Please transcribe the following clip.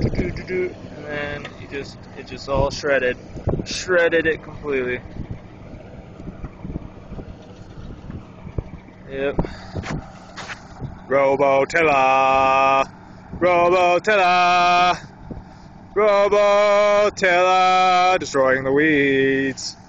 and then it just it just all shredded, shredded it completely. Yep. Robotilla, Robotilla, Robotilla, destroying the weeds.